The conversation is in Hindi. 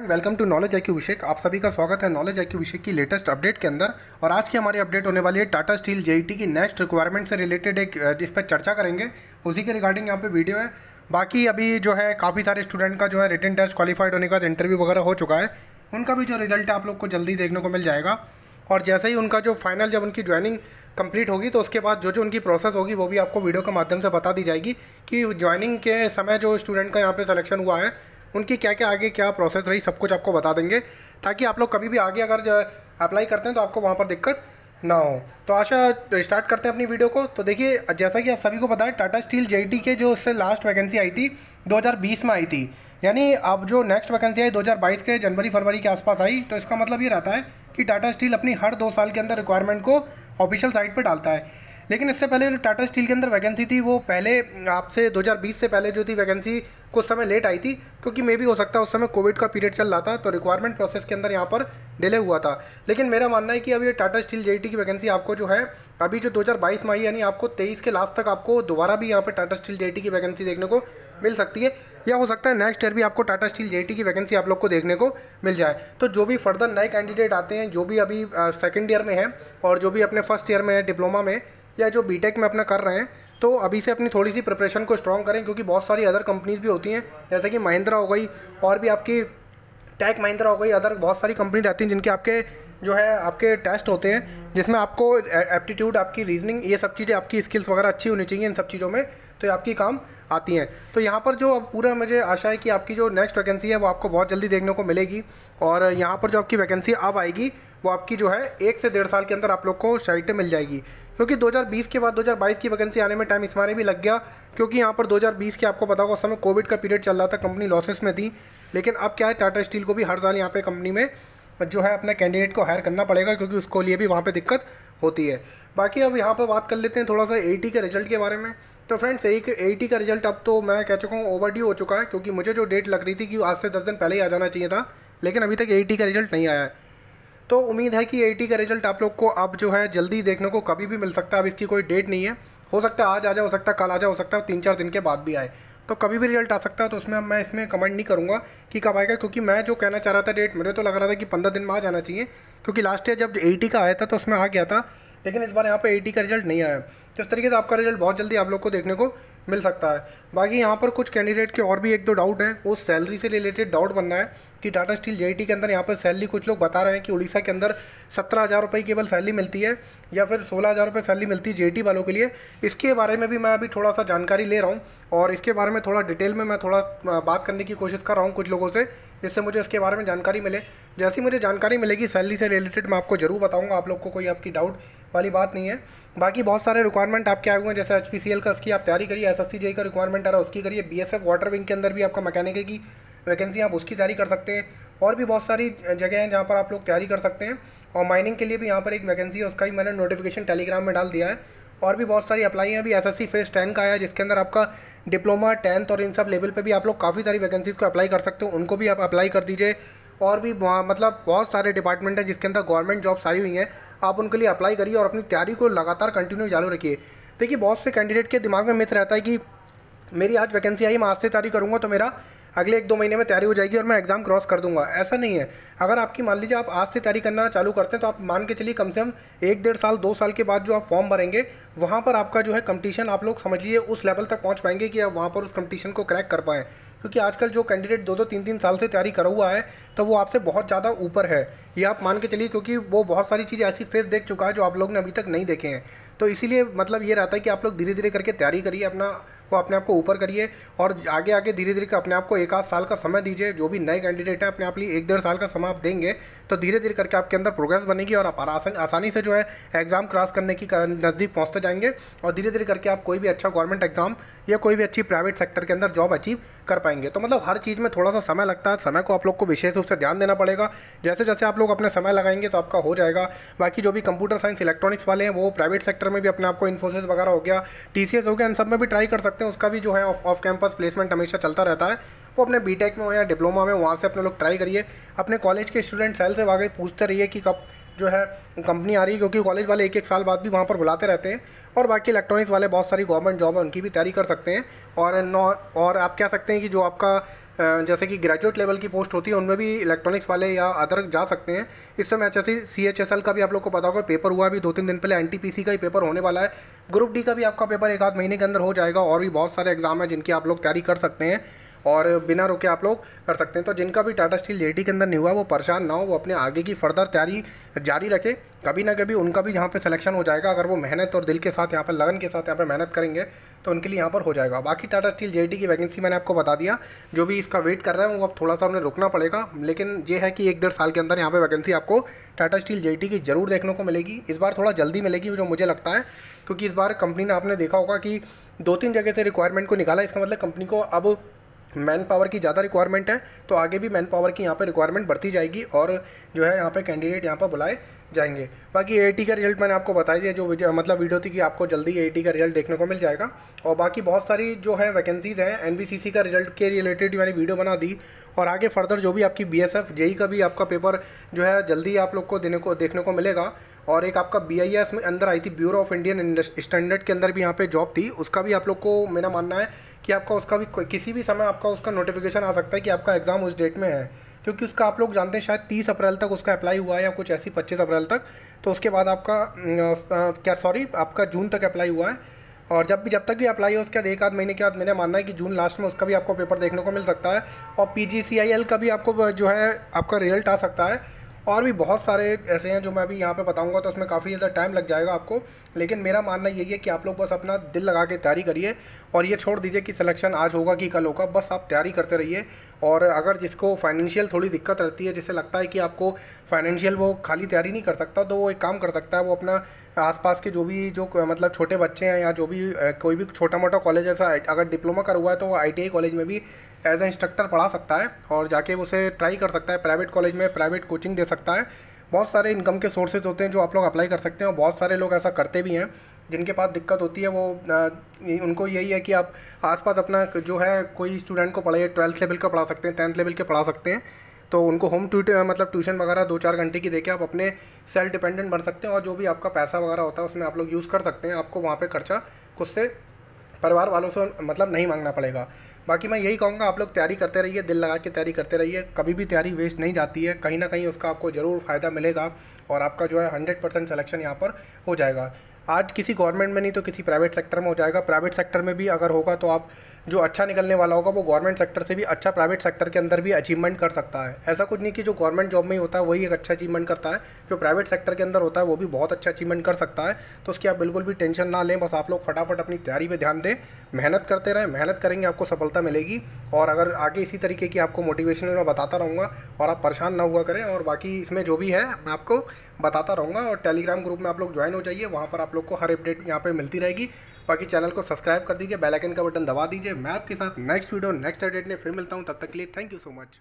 Welcome to knowledge I Abhishek आप सभी का स्वागत है नॉलेज आई अभिषेक की लेटेस्ट अपडेट के अंदर। और आज की हमारी अपडेट होने वाली है टाटा स्टील जेईटी की नेक्स्ट रिक्वायरमेंट से रिलेटेड एक इस पर चर्चा करेंगे, उसी के रिगार्डिंग यहाँ पे वीडियो है। बाकी अभी जो है, काफ़ी सारे स्टूडेंट का जो है रिटर्न टेस्ट क्वालिफाइड होने के बाद इंटरव्यू वगैरह हो चुका है। उनका भी जो रिज़ल्ट है, आप लोग को जल्दी देखने को मिल जाएगा। और जैसे ही उनका जो फाइनल जब उनकी ज्वाइनिंग कंप्लीट होगी तो उसके बाद जो जो उनकी प्रोसेस होगी, वो भी आपको वीडियो के माध्यम से बता दी जाएगी कि ज्वाइनिंग के समय जो स्टूडेंट का यहाँ पे सिलेक्शन हुआ है उनकी क्या क्या आगे क्या प्रोसेस रही, सब कुछ आपको बता देंगे। ताकि आप लोग कभी भी आगे अगर अप्लाई करते हैं तो आपको वहाँ पर दिक्कत ना हो। तो आशा स्टार्ट करते हैं अपनी वीडियो को। तो देखिए, जैसा कि आप सभी को पता है टाटा स्टील जे के जो उससे लास्ट वैकेंसी आई थी 2020 में आई थी। यानी अब जो नेक्स्ट वैकेंसी आई 2022 के जनवरी, फरवरी के आसपास आई तो इसका मतलब ये रहता है कि टाटा स्टील अपनी हर दो साल के अंदर रिक्वायरमेंट को ऑफिशियल साइट पर डालता है। लेकिन इससे पहले जो टाटा स्टील के अंदर वैकेंसी थी, वो पहले, आपसे 2020 से पहले जो थी वैकेंसी कुछ समय लेट आई थी, क्योंकि मे भी हो सकता है उस समय कोविड का पीरियड चल रहा था तो रिक्वायरमेंट प्रोसेस के अंदर यहाँ पर डिले हुआ था। लेकिन मेरा मानना है कि अभी टाटा स्टील जे की वैकेंसी आपको जो है, अभी जो 2022 में आई, यानी आपको तेईस के लास्ट तक आपको दोबारा भी यहाँ पर टाटा स्टील जे की वैकेंसी देखने को मिल सकती है, या हो सकता है नेक्स्ट ईयर भी आपको टाटा स्टील जे की वैकेंसी आप लोग को देखने को मिल जाए। तो जो भी फर्दर नए कैंडिडेट आते हैं, जो भी अभी सेकेंड ईयर में है, और जो भी अपने फ़र्स्ट ईयर में है डिप्लोमा में या जो बीटेक में अपना कर रहे हैं तो अभी से अपनी थोड़ी सी प्रिपरेशन को स्ट्रॉन्ग करें, क्योंकि बहुत सारी अदर कंपनीज़ भी होती हैं, जैसे कि महिंद्रा हो गई, और भी आपकी टैक महिंद्रा हो गई अदर बहुत सारी कंपनी रहती हैं जिनके आपके जो है, आपके टेस्ट होते हैं, जिसमें आपको एप्टीट्यूड आपकी रीजनिंग ये सब चीज़ें, आपकी स्किल्स वगैरह अच्छी होनी चाहिए इन सब चीज़ों में तो आपकी काम आती हैं। तो यहाँ पर जो अब पूरा मुझे आशा है कि आपकी जो नेक्स्ट वैकेंसी है, वो आपको बहुत जल्दी देखने को मिलेगी। और यहाँ पर जो आपकी वैकेंसी अब आएगी, वो आपकी जो है, एक से डेढ़ साल के अंदर आप लोग को साइटें मिल जाएगी। क्योंकि 2020 के बाद 2022 की वैकेंसी आने में टाइम इस मारे भी लग गया, क्योंकि यहाँ पर 2020 के आपको पता होगा, उस समय कोविड का पीरियड चल रहा था कंपनी लॉसेस में थी। लेकिन अब क्या है टाटा स्टील को भी हर साल यहाँ पे कंपनी में जो है, अपने कैंडिडेट को हायर करना पड़ेगा, क्योंकि उसको लिए भी वहाँ पर दिक्कत होती है। बाकी अब यहाँ पर बात कर लेते हैं थोड़ा सा एटी के रिज़ल्ट के बारे में। तो फ्रेंड्स एक ए का रिज़ल्ट अब तो मैं कह चुका हूँ ओवर हो चुका है, क्योंकि मुझे जो डेट लग रही थी कि आज से दस दिन पहले ही आ जाना चाहिए था, लेकिन अभी तक एटी का रिज़ल्ट नहीं आया है। तो उम्मीद है कि एटी का रिज़ल्ट आप लोग को अब जो है जल्दी देखने को कभी भी मिल सकता है, अब इसकी कोई डेट नहीं है। हो सकता है आज आ जाए, हो सकता है कल आ जाए, हो सकता है तीन चार दिन के बाद भी आए। तो कभी भी रिज़ल्ट आ सकता है तो उसमें मैं इसमें कमेंट नहीं करूँगा कि कब आएगा, क्योंकि मैं जो कहना चाह रहा था डेट मुझे तो लग रहा था कि पंद्रह दिन में आ जाना चाहिए, क्योंकि लास्ट ईयर जब एटी का आया था तो उसमें आ गया था। लेकिन इस बार यहाँ पे एटी का रिज़ल्ट नहीं आया। तो इस तरीके से आपका रिज़ल्ट बहुत जल्दी आप लोग को देखने को मिल सकता है। बाकी यहाँ पर कुछ कैंडिडेट के और भी एक दो डाउट हैं। वो सैलरी से रिलेटेड डाउट बनना है कि टाटा स्टील जे के अंदर यहाँ पर सैलरी कुछ लोग बता रहे हैं कि उड़ीसा के अंदर सत्रह हज़ार रुपये केवल सैलरी मिलती है या फिर सोलह हज़ार रुपये सैलरी मिलती है जे वालों के लिए। इसके बारे में भी मैं अभी थोड़ा सा जानकारी ले रहा हूँ और इसके बारे में थोड़ा डिटेल में मैं थोड़ा बात करने की कोशिश कर रहा हूँ कुछ लोगों से, जिससे मुझे इसके बारे में जानकारी मिले। जैसी मुझे जानकारी मिलेगी सैलरी से रिलेटेड मैं आपको ज़रूर बताऊँगा। आप लोग को कोई आपकी डाउट वाली बात नहीं है। बाकी बहुत सारे रिक्वायरमेंट आपके आए हुए हैं, जैसे एच पी सी एल का उसकी आप तैयारी करिए एस एस सी का रिक्वायरमेंट आ रहा है, उसकी करिए B S F water wing के अंदर भी आपका मैकेनिक की वैकेंसी आप उसकी तैयारी कर सकते हैं। और भी बहुत सारी जगह हैं जहाँ पर आप लोग तैयारी कर सकते हैं। और माइनिंग के लिए भी यहाँ पर एक वैकेंसी है, उसका भी मैंने नोटिफिकेशन टेलीग्राम में डाल दिया है। और भी बहुत सारी अप्लाई हैं, अभी S S C phase ten का आया जिसके अंदर आपका डिप्लोमा टेंथ और इन सब लेवल पे भी आप लोग काफ़ी सारी वैकेंसीज को अप्लाई कर सकते हो, उनको भी आप अप्लाई कर दीजिए। और भी मतलब बहुत सारे डिपार्टमेंट हैं जिसके अंदर गवर्नमेंट जॉब्स आई हुई हैं। आप उनके लिए अप्लाई करिए और अपनी तैयारी को लगातार कंटिन्यू चालू रखिए। देखिए, बहुत से कैंडिडेट के दिमाग में मित्र रहता है कि मेरी आज वैकेंसी आई, मैं आज से तैयारी करूँगा तो मेरा अगले एक दो महीने में तैयारी हो जाएगी और मैं एग्ज़ाम क्रॉस कर दूँगा। ऐसा नहीं है। अगर आपकी, मान लीजिए आप आज से तैयारी करना चालू करते हैं तो आप मान के चलिए कम से कम एक डेढ़ साल, दो साल के बाद जो आप फॉर्म भरेंगे, वहाँ पर आपका जो है कंपटीशन आप लोग समझिए उस लेवल तक पहुँच पाएँगे कि आप वहाँ पर उस कंपटीशन को क्रैक कर पाएँ। क्योंकि आजकल जो कैंडिडेट दो दो तीन तीन साल से तैयारी करा हुआ है तो वो आपसे बहुत ज़्यादा ऊपर है। ये आप मान के चलिए, क्योंकि वो बहुत सारी चीज़ें ऐसी फेस देख चुका है जो आप लोग ने अभी तक नहीं देखे हैं। तो इसीलिए मतलब ये रहता है कि आप लोग धीरे धीरे करके तैयारी करिए अपना वो अपने आप को ऊपर करिए और आगे आगे धीरे धीरे अपने आप को एक आध साल का समय दीजिए, जो भी नए कैंडिडेट हैं अपने आप लिए एक डेढ़ साल का समय आप देंगे तो धीरे धीरे करके आपके अंदर प्रोग्रेस बनेगी और आप आसानी से जो है एग्ज़ाम क्रॉस करने की नज़दीक पहुँचते जाएँगे और धीरे धीरे करके आप कोई भी अच्छा गवर्नमेंट एग्ज़ाम या कोई भी अच्छी प्राइवेट सेक्टर के अंदर जॉब अचीव कर पाएँगे। तो मतलब हर चीज़ में थोड़ा सा समय लगता है, समय को आप लोग को विशेष रूप से ध्यान देना पड़ेगा। जैसे जैसे आप लोग अपने समय लगाएँगे तो आपका हो जाएगा। बाकी जो भी कंप्यूटर साइंस इलेक्ट्रॉनिक्स वाले हैं, वो प्राइवेट सेक्टर में भी अपने आपको इन्फोसिस वगैरह हो गया टीसीएस हो गया, इन सब में भी ट्राई कर सकते हैं। उसका भी जो है ऑफ़ कैंपस प्लेसमेंट हमेशा चलता रहता है। वो अपने बीटेक में हो या डिप्लोमा में, वहाँ से अपने लोग ट्राई करिए। अपने कॉलेज के स्टूडेंट सेल से आगे पूछते रहिए कि कब जो है कंपनी आ रही है, क्योंकि कॉलेज वाले एक एक साल बाद भी वहाँ पर बुलाते रहते हैं और बाकी इलेक्ट्रॉनिक्स वाले बहुत सारी गवर्नमेंट जॉब है, उनकी भी तैयारी कर सकते हैं। और नौ, और आप कह सकते हैं कि जो आपका जैसे कि ग्रेजुएट लेवल की पोस्ट होती है, उनमें भी इलेक्ट्रॉनिक्स वाले या अदर जा सकते हैं। इस समय H C H S L का भी आप लोग को पता होगा पेपर हुआ अभी दो तीन दिन पहले एन टी पी सी का ही पेपर होने वाला है। ग्रुप डी का भी आपका पेपर एक आध महीने के अंदर हो जाएगा, और भी बहुत सारे एग्ज़ाम हैं जिनकी आप लोग तैयारी कर सकते हैं। और बिना रुके आप लोग कर सकते हैं। तो जिनका भी टाटा स्टील जेटी के अंदर नहीं हुआ, वो परेशान ना हो, वो अपने आगे की फर्दर तैयारी जारी रखे। कभी ना कभी उनका भी यहाँ पे सिलेक्शन हो जाएगा, अगर वो मेहनत और दिल के साथ यहाँ पर, लगन के साथ यहाँ पे मेहनत करेंगे तो उनके लिए यहाँ पर हो जाएगा। बाकी टाटा स्टील जे की वैकेंसी मैंने आपको बता दिया। जो भी इसका वेट कर रहे हैं, वो अब थोड़ा सा उन्हें रुकना पड़ेगा। लेकिन ये है कि एक डेढ़ साल के अंदर यहाँ पर वैकेंसी आपको टाटा स्टील जे की ज़रूर देखने को मिलेगी। इस बार थोड़ा जल्दी मिलेगी, जो मुझे लगता है, क्योंकि इस बार कंपनी ने आपने देखा होगा कि दो तीन जगह से रिक्वायरमेंट को निकाला। इसका मतलब कंपनी को अब मैन पावर की ज़्यादा रिक्वायरमेंट है तो आगे भी मैन पावर की यहाँ पर रिक्वायरमेंट बढ़ती जाएगी और जो है यहाँ पे कैंडिडेट यहाँ पर बुलाए जाएँगे। बाकी ए का रिज़ल्ट मैंने आपको बता दिया जो मतलब वीडियो थी कि आपको जल्दी ए का रिज़ल्ट देखने को मिल जाएगा। और बाकी बहुत सारी जो है वैकेंसीज़ हैं एन का रिज़ल्ट के रिलेटेड मैंने वीडियो बना दी। और आगे फर्दर जो भी आपकी बी एस जेई का भी आपका पेपर जो है जल्दी आप लोग को देने को, देखने को मिलेगा। और एक आपका बी आई एस में अंदर आई थी ब्यूरो ऑफ़ इंडियन स्टैंडर्ड के अंदर भी यहाँ पे जॉब थी। उसका भी आप लोग को मेरा मानना है कि आपका उसका भी किसी भी समय आपका उसका नोटिफिकेशन आ सकता है कि आपका एग्ज़ाम उस डेट में है। क्योंकि उसका आप लोग जानते हैं, शायद तीस अप्रैल तक उसका अप्लाई हुआ है या कुछ ऐसी पच्चीस अप्रैल तक। तो उसके बाद आपका क्या सॉरी आपका जून तक अप्लाई हुआ है। और जब भी, जब तक भी अप्लाई हो, उसके बाद एक आध महीने के बाद मैंने मानना है कि जून लास्ट में उसका भी आपको पेपर देखने को मिल सकता है। और पी का भी आपको जो है, आपका रिज़ल्ट आ सकता है। और भी बहुत सारे ऐसे हैं जो मैं अभी यहाँ पे बताऊँगा तो उसमें काफ़ी ज़्यादा टाइम लग जाएगा आपको। लेकिन मेरा मानना यही है कि आप लोग बस अपना दिल लगा के तैयारी करिए और ये छोड़ दीजिए कि सिलेक्शन आज होगा कि कल होगा। बस आप तैयारी करते रहिए और अगर जिसको फाइनेंशियल थोड़ी दिक्कत रहती है, जिसे लगता है कि आपको फाइनेंशियल वो खाली तैयारी नहीं कर सकता तो वो एक काम कर सकता है, वो अपना आसपास के जो भी, जो मतलब छोटे बच्चे हैं या जो भी कोई भी छोटा मोटा कॉलेज ऐसा अगर डिप्लोमा कर हुआ है तो वो आईटीआई कॉलेज में भी एज ए इंस्ट्रक्टर पढ़ा सकता है और जाके उसे ट्राई कर सकता है प्राइवेट कॉलेज में प्राइवेट कोचिंग दे सकता है। बहुत सारे इनकम के सोर्सेज होते हैं जो आप लोग अप्लाई कर सकते हैं और बहुत सारे लोग ऐसा करते भी हैं। जिनके पास दिक्कत होती है वो आ, उनको यही है कि आप आसपास अपना जो है कोई स्टूडेंट को पढ़ाइए ट्वेल्थ लेवल का पढ़ा सकते हैं टेंथ लेवल के पढ़ा सकते हैं। तो उनको होम ट्यूटर मतलब ट्यूशन वगैरह दो चार घंटे की देके आप अपने सेल्फ डिपेंडेंट बन सकते हैं और जो भी आपका पैसा वगैरह होता है उसमें आप लोग यूज़ कर सकते हैं। आपको वहाँ पे खर्चा खुद से परिवार वालों से मतलब नहीं मांगना पड़ेगा। बाकी मैं यही कहूँगा, आप लोग तैयारी करते रहिए, दिल लगा के तैयारी करते रहिए। कभी भी तैयारी वेस्ट नहीं जाती है। कहीं ना कहीं उसका आपको ज़रूर फ़ायदा मिलेगा और आपका जो है हंड्रेड परसेंट सलेक्शन यहाँ पर हो जाएगा। आज किसी गवर्नमेंट में नहीं तो किसी प्राइवेट सेक्टर में हो जाएगा। प्राइवेट सेक्टर में भी अगर होगा तो आप जो अच्छा निकलने वाला होगा, वो गवर्नमेंट सेक्टर से भी अच्छा प्राइवेट सेक्टर के अंदर भी अचीवमेंट कर सकता है। ऐसा कुछ नहीं कि जो गवर्नमेंट जॉब में ही होता है, वही एक अच्छा अचीवमेंट करता है। जो प्राइवेट सेक्टर के अंदर होता है, वो भी बहुत अच्छा अचीवमेंट कर सकता है। तो उसकी आप बिल्कुल भी टेंशन ना लें, बस आप लोग फटाफट अपनी तैयारी पर ध्यान दें। मेहनत करते रहें, मेहनत करेंगे, आपको सफलता मिलेगी। और अगर आगे इसी तरीके की आपको मोटिवेशनल मैं बताता रहूँगा। और आप परेशान ना हुआ करें। और बाकी इसमें जो भी है, मैं आपको बताता रहूँगा। और टेलीग्राम ग्रुप में आप लोग ज्वाइन हो जाइए। वहाँ पर आप लोग को हर अपडेट यहाँ पे मिलती रहेगी। बाकी चैनल को सब्सक्राइब कर दीजिए बेलाइकन का बटन दबा दीजिए। मैं आपके साथ नेक्स्ट वीडियो, नेक्स्ट अपडेट में फिर मिलता हूँ। तब तक के लिए थैंक यू सो मच